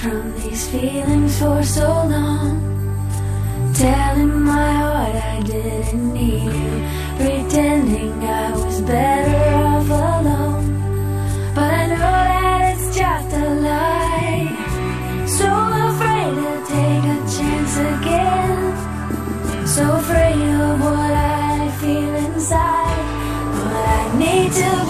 from these feelings for so long. Telling my heart I didn't need you, pretending I was better off alone. But I know that it's just a lie. So afraid to take a chance again. So afraid of what I feel inside. But I need to.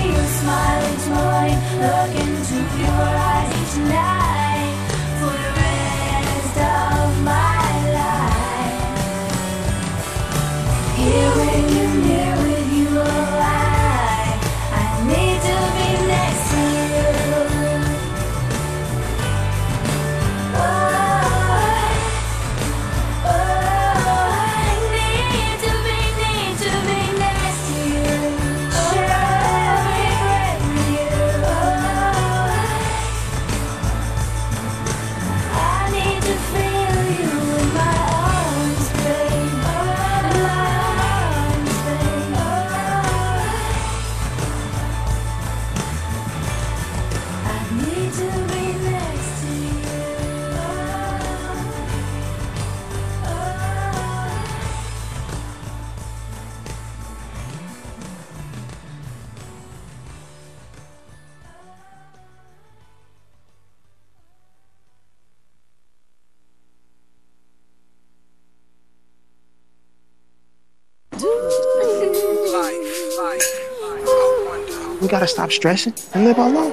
see you smile each morning. look into your eyes each night. We gotta stop stressing and live our life.